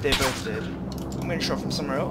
They both did. I'm gonna show from somewhere else.